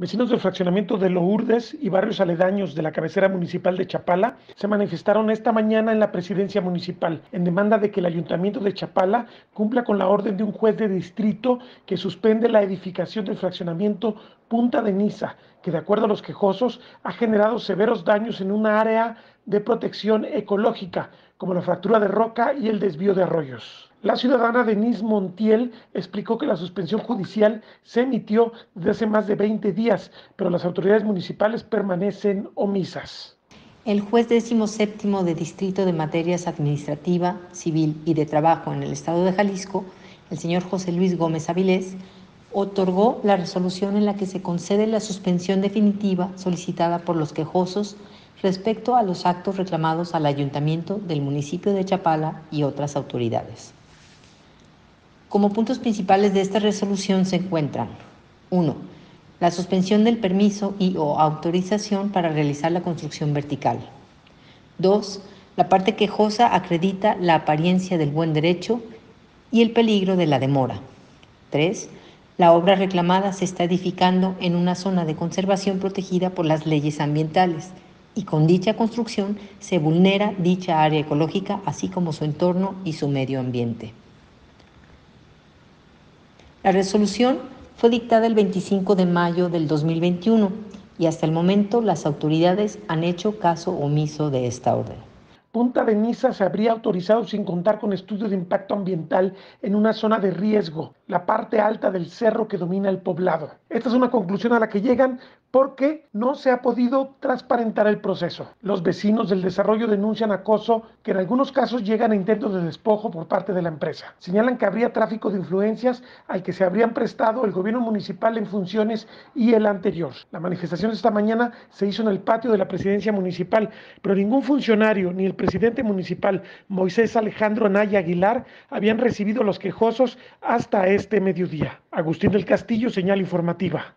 Vecinos del fraccionamiento de Lourdes y barrios aledaños de la cabecera municipal de Chapala se manifestaron esta mañana en la presidencia municipal en demanda de que el ayuntamiento de Chapala cumpla con la orden de un juez de distrito que suspende la edificación del fraccionamiento Punta de Niza, que de acuerdo a los quejosos ha generado severos daños en una área de protección ecológica, como la fractura de roca y el desvío de arroyos. La ciudadana Denise Montiel explicó que la suspensión judicial se emitió desde hace más de 20 días, pero las autoridades municipales permanecen omisas. El juez décimo séptimo de Distrito de Materias Administrativa, Civil y de Trabajo en el Estado de Jalisco, el señor José Luis Gómez Avilés, otorgó la resolución en la que se concede la suspensión definitiva solicitada por los quejosos respecto a los actos reclamados al ayuntamiento del municipio de Chapala y otras autoridades. Como puntos principales de esta resolución se encuentran 1. La suspensión del permiso y o autorización para realizar la construcción vertical. 2. La parte quejosa acredita la apariencia del buen derecho y el peligro de la demora. 3. La obra reclamada se está edificando en una zona de conservación protegida por las leyes ambientales y con dicha construcción se vulnera dicha área ecológica así como su entorno y su medio ambiente. La resolución fue dictada el 25 de mayo del 2021 y hasta el momento las autoridades han hecho caso omiso de esta orden. Punta de Niza se habría autorizado sin contar con estudios de impacto ambiental en una zona de riesgo, la parte alta del cerro que domina el poblado. Esta es una conclusión a la que llegan porque no se ha podido transparentar el proceso. Los vecinos del desarrollo denuncian acoso que en algunos casos llegan a intentos de despojo por parte de la empresa. Señalan que habría tráfico de influencias al que se habrían prestado el gobierno municipal en funciones y el anterior. La manifestación de esta mañana se hizo en el patio de la presidencia municipal, pero ningún funcionario ni el presidente municipal Moisés Alejandro Anaya Aguilar habían recibido los quejosos hasta este mediodía. Agustín del Castillo, señal informativa.